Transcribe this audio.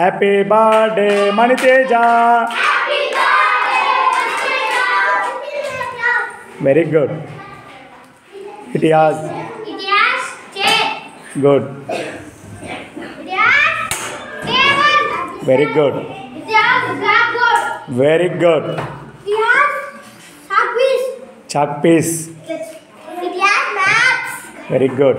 Happy birthday, Maniteja. Happy birthday, Maniteja. Very good. It is. It is. Good. It is. Very good. It is. Very good. It is. Chuck piece. Chuck piece. Very good.